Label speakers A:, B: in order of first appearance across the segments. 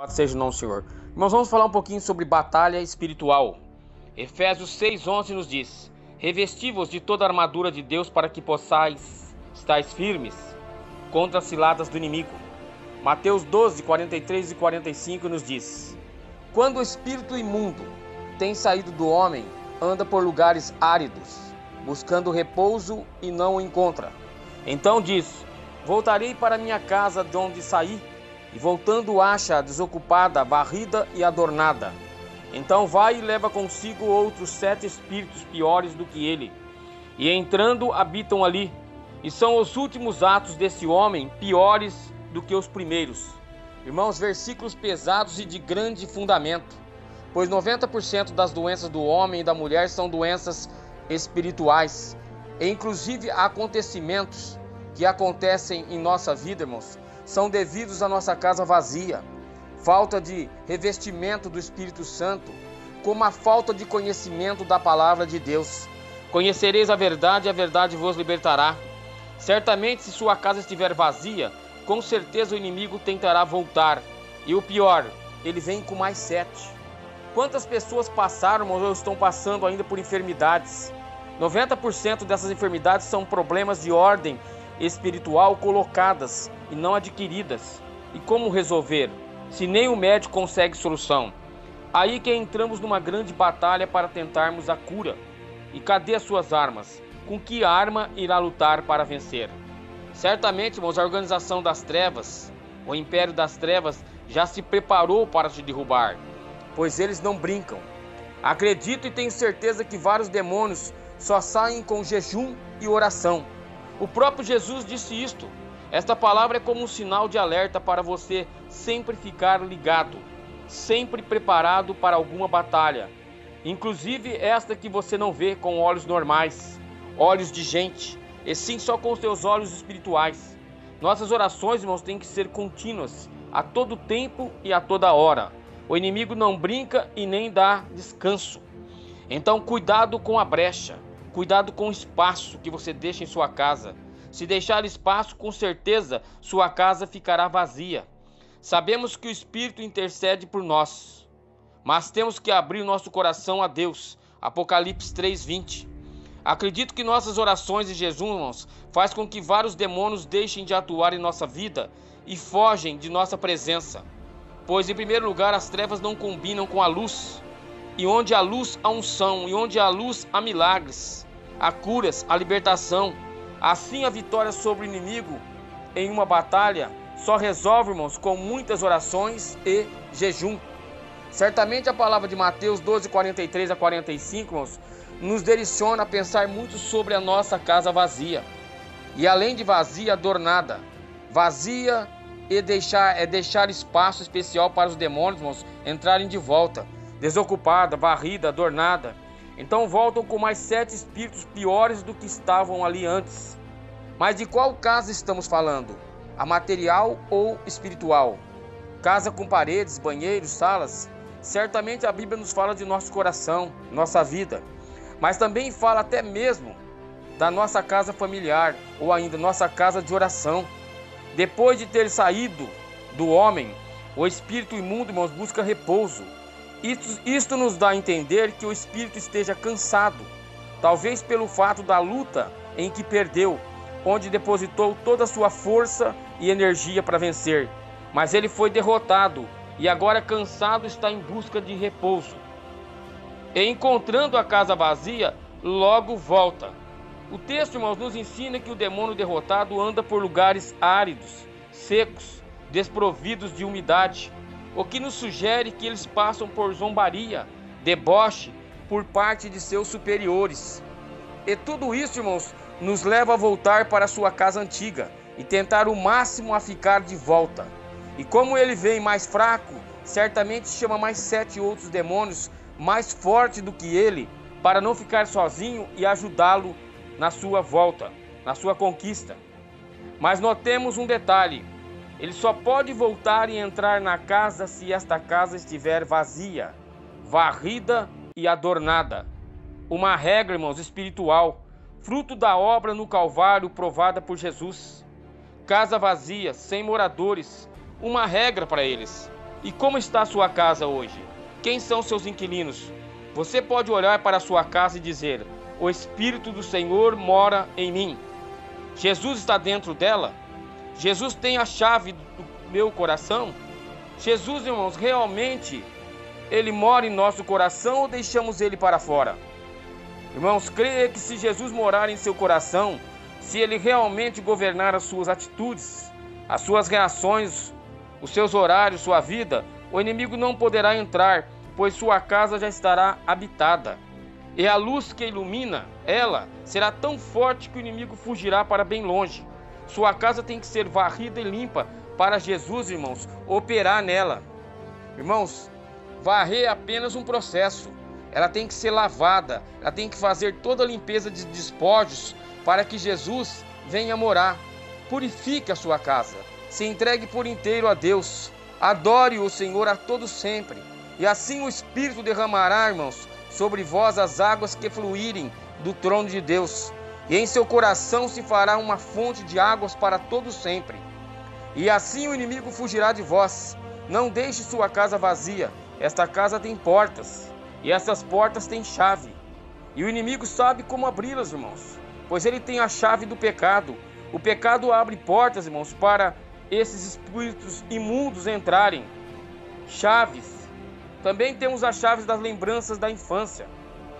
A: Louvado seja o nome do Senhor. Nós vamos falar um pouquinho sobre batalha espiritual. Efésios 6,11 nos diz: Revesti-vos de toda a armadura de Deus para que possais estar firmes contra as ciladas do inimigo. Mateus 12, 43 e 45 nos diz: Quando o espírito imundo tem saído do homem, anda por lugares áridos, buscando repouso e não o encontra. Então diz: Voltarei para minha casa de onde saí e voltando acha desocupada, varrida e adornada. Então vai e leva consigo outros sete espíritos piores do que ele, e entrando habitam ali. E são os últimos atos desse homem piores do que os primeiros. Irmãos, versículos pesados e de grande fundamento, pois 90% das doenças do homem e da mulher são doenças espirituais, e inclusive acontecimentos que acontecem em nossa vida, irmãos, são devidos à nossa casa vazia, falta de revestimento do Espírito Santo, como a falta de conhecimento da palavra de Deus. Conhecereis a verdade e a verdade vos libertará. Certamente, se sua casa estiver vazia, com certeza o inimigo tentará voltar. E o pior, ele vem com mais sete. Quantas pessoas passaram ou estão passando ainda por enfermidades? 90% dessas enfermidades são problemas de ordem espiritual colocadas e não adquiridas. E como resolver, se nem o médico consegue solução? Aí que entramos numa grande batalha para tentarmos a cura. E cadê as suas armas? Com que arma irá lutar para vencer? Certamente, irmãos, a organização das trevas, o império das trevas, já se preparou para te derrubar, pois eles não brincam. Acredito e tenho certeza que vários demônios só saem com jejum e oração. O próprio Jesus disse isto. Esta palavra é como um sinal de alerta para você sempre ficar ligado, sempre preparado para alguma batalha, inclusive esta que você não vê com olhos normais, olhos de gente, e sim só com os seus olhos espirituais. Nossas orações, irmãos, têm que ser contínuas, a todo tempo e a toda hora. O inimigo não brinca e nem dá descanso. Então, cuidado com a brecha. Cuidado com o espaço que você deixa em sua casa. Se deixar espaço, com certeza sua casa ficará vazia. Sabemos que o Espírito intercede por nós, mas temos que abrir nosso coração a Deus. Apocalipse 3:20. Acredito que nossas orações e jejuns faz com que vários demônios deixem de atuar em nossa vida e fogem de nossa presença. Pois em primeiro lugar as trevas não combinam com a luz, e onde há luz há unção, e onde há luz há milagres a curas, a libertação. Assim, a vitória sobre o inimigo em uma batalha só resolve, irmãos, com muitas orações e jejum. Certamente a palavra de Mateus 12, 43 a 45, irmãos, nos direciona a pensar muito sobre a nossa casa vazia. E além de vazia, adornada. Vazia e deixar, é deixar espaço especial para os demônios, irmãos, entrarem de volta. Desocupada, varrida, adornada. Então voltam com mais sete espíritos piores do que estavam ali antes. Mas de qual casa estamos falando? A material ou espiritual? Casa com paredes, banheiros, salas? Certamente a Bíblia nos fala de nosso coração, nossa vida, mas também fala até mesmo da nossa casa familiar ou ainda nossa casa de oração. Depois de ter saído do homem, o espírito imundo, irmãos, busca repouso. Isto, isto nos dá a entender que o espírito esteja cansado, talvez pelo fato da luta em que perdeu, onde depositou toda a sua força e energia para vencer. Mas ele foi derrotado e agora cansado está em busca de repouso. E encontrando a casa vazia, logo volta. O texto, irmãos, nos ensina que o demônio derrotado anda por lugares áridos, secos, desprovidos de umidade o que nos sugere que eles passam por zombaria, deboche por parte de seus superiores. E tudo isso, irmãos, nos leva a voltar para sua casa antiga e tentar o máximo a ficar de volta. E como ele vem mais fraco, certamente chama mais sete outros demônios mais fortes do que ele para não ficar sozinho e ajudá-lo na sua volta, na sua conquista. Mas notemos um detalhe: ele só pode voltar e entrar na casa se esta casa estiver vazia, varrida e adornada. Uma regra, irmãos, espiritual, fruto da obra no Calvário provada por Jesus. Casa vazia, sem moradores, uma regra para eles. E como está a sua casa hoje? Quem são seus inquilinos? Você pode olhar para a sua casa e dizer: O Espírito do Senhor mora em mim. Jesus está dentro dela? Jesus tem a chave do meu coração? Jesus, irmãos, realmente ele mora em nosso coração ou deixamos ele para fora? Irmãos, creia que se Jesus morar em seu coração, se ele realmente governar as suas atitudes, as suas reações, os seus horários, sua vida, o inimigo não poderá entrar, pois sua casa já estará habitada. E a luz que ilumina ela será tão forte que o inimigo fugirá para bem longe. Sua casa tem que ser varrida e limpa para Jesus, irmãos, operar nela. Irmãos, varrer é apenas um processo. Ela tem que ser lavada, ela tem que fazer toda a limpeza de despojos para que Jesus venha morar. Purifique a sua casa, se entregue por inteiro a Deus, adore o Senhor a todo sempre, e assim o Espírito derramará, irmãos, sobre vós as águas que fluírem do trono de Deus, e em seu coração se fará uma fonte de águas para todo sempre. E assim o inimigo fugirá de vós. Não deixe sua casa vazia. Esta casa tem portas, e essas portas têm chave. E o inimigo sabe como abri-las, irmãos, pois ele tem a chave do pecado. O pecado abre portas, irmãos, para esses espíritos imundos entrarem. Chaves. Também temos as chaves das lembranças da infância.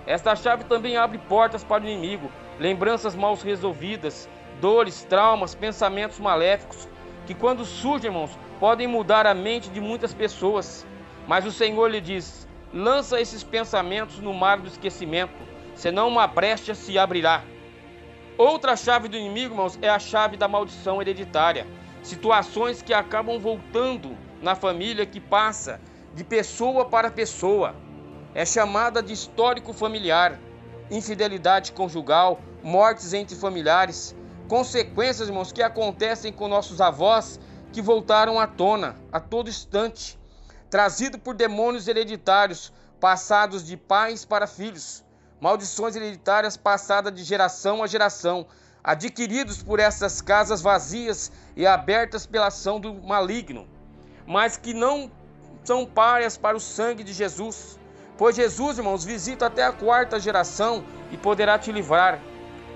A: Esta chave também abre portas para o inimigo, lembranças mal resolvidas, dores, traumas, pensamentos maléficos, que quando surgem, irmãos, podem mudar a mente de muitas pessoas. Mas o Senhor lhe diz: lança esses pensamentos no mar do esquecimento, senão uma brecha se abrirá. Outra chave do inimigo, irmãos, é a chave da maldição hereditária. Situações que acabam voltando na família que passa de pessoa para pessoa. É chamada de histórico familiar, infidelidade conjugal, mortes entre familiares, consequências, irmãos, que acontecem com nossos avós que voltaram à tona a todo instante trazido por demônios hereditários, passados de pais para filhos, maldições hereditárias passadas de geração a geração, adquiridos por essas casas vazias e abertas pela ação do maligno, mas que não são páreas para o sangue de Jesus. Pois Jesus, irmãos, visita até a quarta geração e poderá te livrar.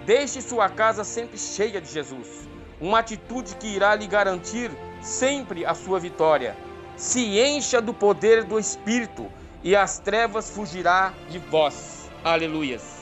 A: Deixe sua casa sempre cheia de Jesus, uma atitude que irá lhe garantir sempre a sua vitória se encha do poder do Espírito, e as trevas fugirá de vós. Aleluias.